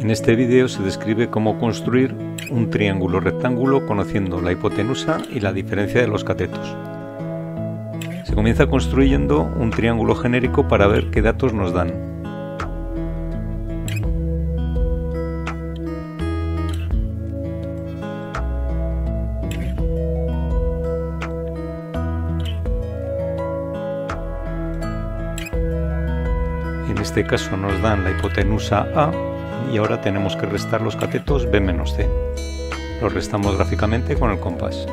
En este vídeo se describe cómo construir un triángulo rectángulo conociendo la hipotenusa y la diferencia de los catetos. Se comienza construyendo un triángulo genérico para ver qué datos nos dan. En este caso nos dan la hipotenusa A y ahora tenemos que restar los catetos B menos C. Los restamos gráficamente con el compás.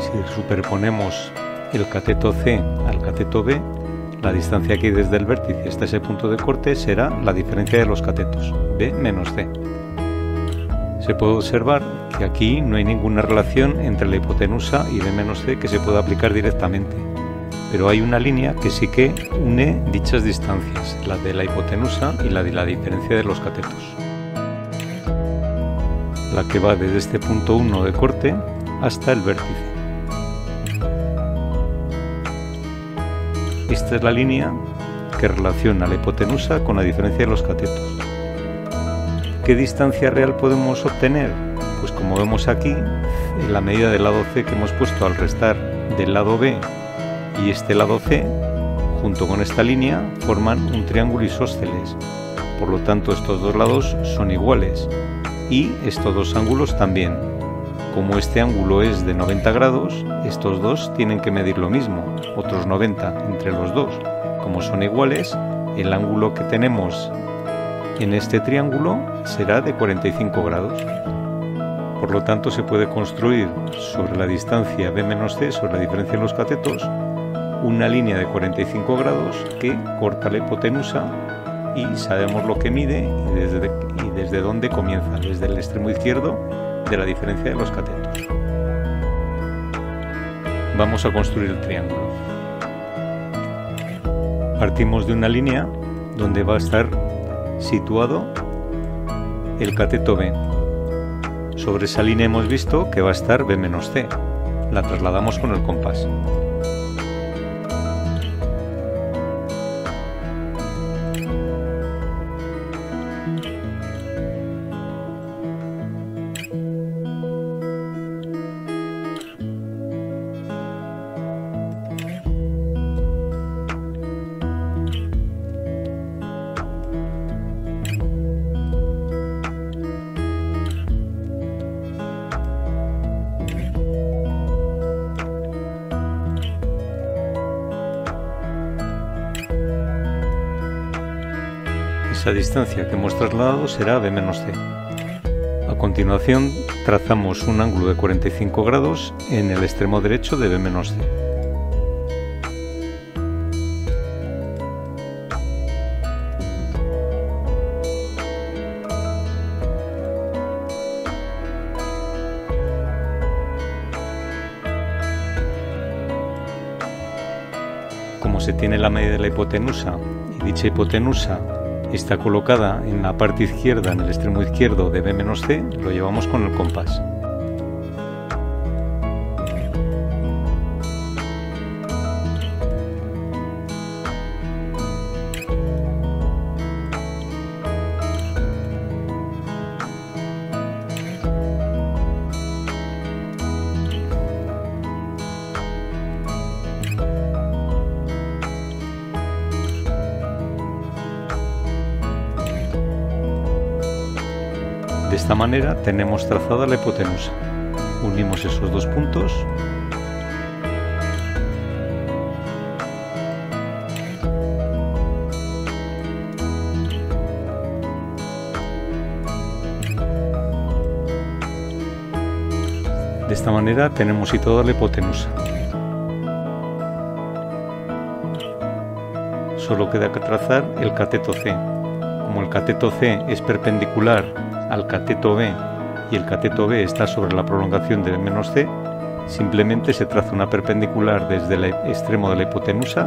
Si superponemos el cateto C al cateto B, la distancia que hay desde el vértice hasta ese punto de corte será la diferencia de los catetos, B menos C. Se puede observar que aquí no hay ninguna relación entre la hipotenusa y B menos C que se pueda aplicar directamente, pero hay una línea que sí que une dichas distancias, la de la hipotenusa y la de la diferencia de los catetos. La que va desde este punto 1 de corte hasta el vértice. Esta es la línea que relaciona la hipotenusa con la diferencia de los catetos. ¿Qué distancia real podemos obtener? Pues como vemos aquí, en la medida del lado C que hemos puesto al restar del lado B y este lado C, junto con esta línea, forman un triángulo isósceles. Por lo tanto, estos dos lados son iguales y estos dos ángulos también. Como este ángulo es de 90 grados, estos dos tienen que medir lo mismo, otros 90 entre los dos. Como son iguales, el ángulo que tenemos en este triángulo será de 45 grados. Por lo tanto, se puede construir sobre la distancia B menos C, sobre la diferencia de los catetos, una línea de 45 grados que corta la hipotenusa y sabemos lo que mide y desde, y desde dónde comienza, desde el extremo izquierdo de la diferencia de los catetos. Vamos a construir el triángulo. Partimos de una línea donde va a estar situado el cateto B. Sobre esa línea hemos visto que va a estar B menos C. La trasladamos con el compás. Esa distancia que hemos trasladado será B menos C. A continuación trazamos un ángulo de 45 grados en el extremo derecho de B menos C. Como se tiene la medida de la hipotenusa y dicha hipotenusa está colocada en la parte izquierda, en el extremo izquierdo de B menos C, lo llevamos con el compás. De esta manera tenemos trazada la hipotenusa. Unimos esos dos puntos De esta manera tenemos situada la hipotenusa. Solo queda que trazar el cateto C. Como el cateto C es perpendicular al cateto B y el cateto B está sobre la prolongación de B C, simplemente se traza una perpendicular desde el extremo de la hipotenusa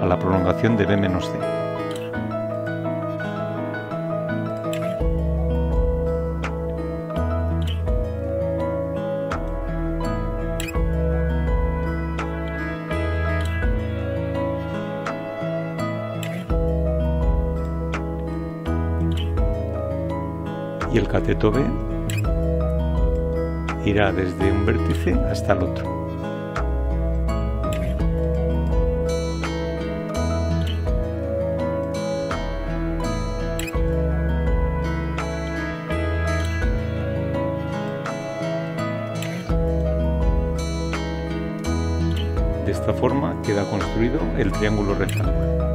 a la prolongación de B C. y el cateto B irá desde un vértice hasta el otro. De esta forma queda construido el triángulo rectángulo.